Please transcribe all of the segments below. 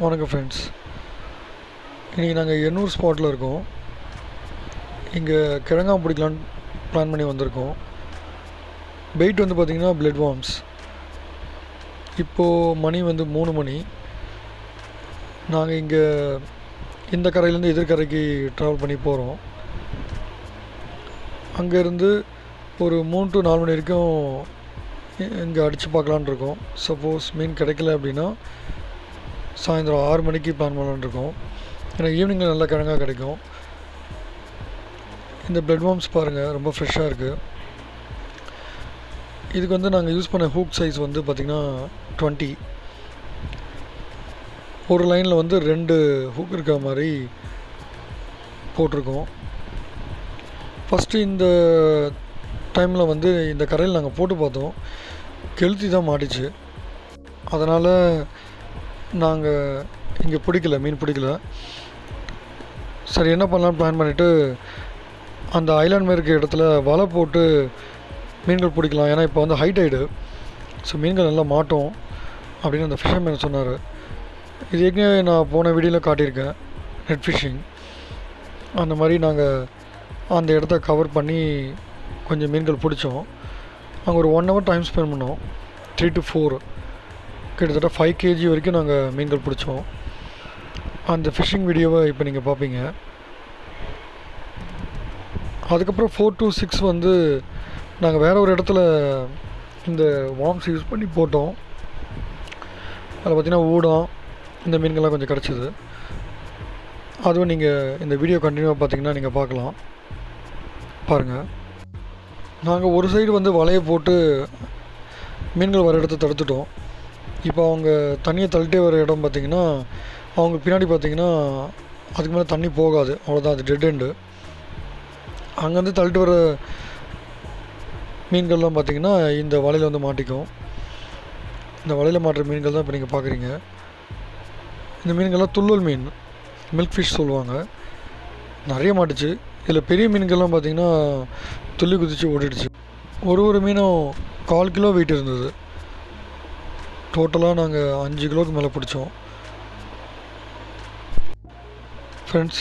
வணக்கம் ஃப்ரெண்ட்ஸ் இன்றைக்கி நாங்கள் எண்ணூர் ஸ்பாட்டில் இருக்கோம். இங்கே கிழங்கா பிடிக்கலான்னு பிளான் பண்ணி வந்திருக்கோம். வெயிட் வந்து பார்த்திங்கன்னா பிளட் வார்ம்ஸ் இப்போது மணி வந்து மூணு மணி. நாங்கள் இங்கே இந்த கரையிலேருந்து எதிர்கரைக்கு ட்ராவல் பண்ணி போகிறோம் அங்கேருந்து ஒரு மூணு டு நாலு மணி வரைக்கும் இங்கே அடித்து பார்க்கலான்னு இருக்கோம். சப்போஸ் மீன் கிடைக்கல அப்படின்னா சாயந்தரம் ஆறு மணிக்கு பிளான் பண்ணலான்னு இருக்கோம் ஏன்னா ஈவினிங்கில் நல்லா கிழங்காக கிடைக்கும். இந்த பிளட் வார்ம்ஸ் பாருங்கள் ரொம்ப ஃப்ரெஷ்ஷாக இருக்குது இதுக்கு வந்து நாங்கள் யூஸ் பண்ண ஹூக் சைஸ் வந்து பார்த்திங்கன்னா டுவெண்ட்டி ஒரு லைனில் வந்து ரெண்டு ஹூக் இருக்க மாதிரி போட்டிருக்கோம். ஃபஸ்ட்டு இந்த டைமில் வந்து இந்த கரையில் நாங்கள் போட்டு பார்த்தோம். கெளுத்தி தான் மாட்டிச்சு. அதனால் நாங்கள் இங்கே பிடிக்கல மீன் பிடிக்கல. சரி என்ன பண்ணலான்னு பிளான் பண்ணிவிட்டு அந்த ஐலாண்ட் மாரி இருக்க இடத்துல வலை போட்டு மீன்கள் பிடிக்கலாம். ஏன்னா இப்போ வந்து ஹைட் ஸோ மீன்கள் நல்லா மாட்டோம் அப்படின்னு அந்த ஃபிஷர்மேன் சொன்னார். இது ஏற்கனவே நான் போன வீடியோவில் காட்டியிருக்கேன். நெட் ஃபிஷிங் அந்த மாதிரி நாங்கள் அந்த இடத்த கவர் பண்ணி கொஞ்சம் மீன்கள் பிடிச்சோம். அங்கே ஒரு ஒன் ஹவர் டைம் ஸ்பெண்ட் பண்ணோம். த்ரீ டு ஃபோர் கிட்டத்தட்ட ஃபைவ் கேஜி வரைக்கும் நாங்கள் மீன்கள் பிடிச்சோம். அந்த ஃபிஷ்ஷிங் வீடியோவை இப்போ நீங்கள் பார்ப்பீங்க அதுக்கப்புறம் ஃபோர் டு சிக்ஸ் வந்து நாங்கள் வேறு ஒரு இடத்துல இந்த வார்ம்ஸ் யூஸ் பண்ணி போட்டோம். அதில் பார்த்திங்கன்னா ஊடம் இந்த மீன்கள்லாம் கொஞ்சம் கிடச்சிது. அதுவும் நீங்கள் இந்த வீடியோ கண்டினியூவாக பார்த்தீங்கன்னா நீங்கள் பார்க்கலாம் பாருங்கள் நாங்கள் ஒரு சைடு வந்து வலையை போட்டு மீன்கள் வர இடத்த தடுத்துட்டோம். இப்போ அவங்க தண்ணியை தள்ளிட்டே வர இடம் பார்த்திங்கன்னா அவங்க பின்னாடி பார்த்திங்கன்னா அதுக்கு மேலே தண்ணி போகாது. அவ்வளோதான் அது டெட் எண்டு அங்கேருந்து தள்ளிட்டு வர மீன்கள்லாம் பார்த்திங்கன்னா இந்த வலையில் வந்து மாட்டிக்கும். இந்த வலையில் மாட்டுற மீன்கள் தான் இப்போ நீங்கள் பார்க்குறீங்க. இந்த மீன்கள்லாம் துள்ளல் மீன். மில்க் ஃபிஷ் சொல்லுவாங்க. நிறைய மாட்டுச்சு. இதில் பெரிய மீன்கள்லாம் பார்த்திங்கன்னா துள்ளி குதித்து ஓடிடுச்சு. ஒரு ஒரு மீனும் கால் கிலோ வெயிட் இருந்தது. டோட்டலாக நாங்கள் அஞ்சு கிலோக்கு மேலே பிடிச்சோம். ஃப்ரெண்ட்ஸ்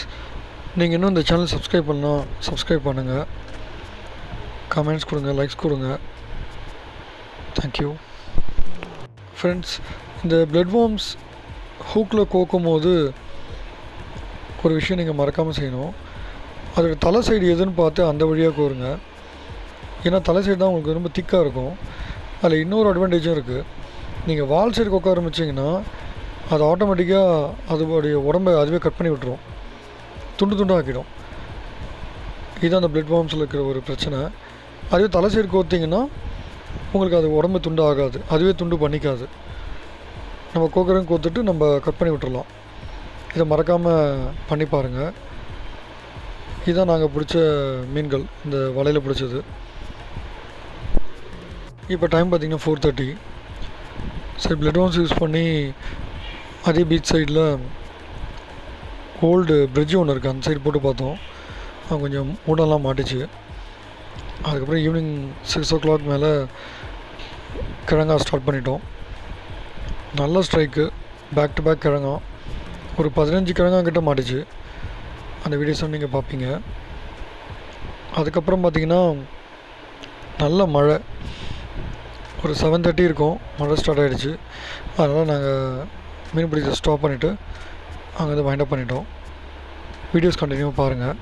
நீங்கள் இன்னும் இந்த சேனல் சப்ஸ்கிரைப் பண்ணால் சப்ஸ்கிரைப் பண்ணுங்கள் கமெண்ட்ஸ் கொடுங்க லைக்ஸ் கொடுங்க. தேங்க்யூ ஃப்ரெண்ட்ஸ் இந்த பிளட் வார்ம்ஸ் ஹூக்கில் கோக்கும் போது ஒரு விஷயம் நீங்கள் மறக்காமல் செய்யணும். அதோடய தலை சைடு எதுன்னு பார்த்து அந்த வழியாக கோருங்க. ஏன்னா தலை சைடு தான் உங்களுக்கு ரொம்ப திக்காக இருக்கும். அதில் இன்னொரு அட்வான்டேஜும் இருக்குது நீங்கள் வால் சைடு கொக்க ஆரம்பிச்சிங்கன்னா அது ஆட்டோமேட்டிக்காக அதோடைய உடம்பை அதுவே கட் பண்ணி விட்டுரும். துண்டு துண்டாக ஆக்கிடும். இதுதான் அந்த பிளட் வார்ம்ஸில் இருக்கிற ஒரு பிரச்சனை. அதுவே தலை சைடு கோத்திங்கன்னா உங்களுக்கு அது உடம்பு துண்டு ஆகாது. அதுவே துண்டு பண்ணிக்காது. நம்ம கோக்கரையும் கோத்துட்டு நம்ம கட் பண்ணி விட்டுடலாம் இதை மறக்காமல் பண்ணி பாருங்கள் இதுதான் நாங்கள் பிடிச்ச மீன்கள். இந்த வலையில் பிடிச்சது. இப்போ டைம் பார்த்திங்கன்னா ஃபோர் தேர்ட்டி சரி பிளட் வார்ம்ஸ் யூஸ் பண்ணி அதே பீச் சைடில் ஓல்டு பிரிட்ஜ் ஒன்று இருக்குது அந்த சைடு போட்டு பார்த்தோம். அது கொஞ்சம் மூடெல்லாம் மாட்டிச்சு. அதுக்கப்புறம் ஈவினிங் சிக்ஸ் ஓ கிளாக் மேலே கிழங்கா ஸ்டார்ட் பண்ணிட்டோம். நல்ல ஸ்ட்ரைக்கு பேக் டு பேக் கிழங்கா ஒரு பதினஞ்சு கிழங்கா கிட்ட மாட்டிச்சு. அந்த வீடியோஸும் நீங்கள் பார்ப்பீங்க. அதுக்கப்புறம் பார்த்திங்கன்னா நல்ல மழை. ஒரு செவன் தேர்ட்டி இருக்கும். மழை ஸ்டார்ட் ஆகிடுச்சு அதனால் நாங்கள் மீன் பிடிக்க ஸ்டாப் பண்ணிவிட்டு அங்கேருந்து வைண்ட் அப் பண்ணிட்டோம். வீடியோஸ் கண்டினியூவாக பாருங்கள்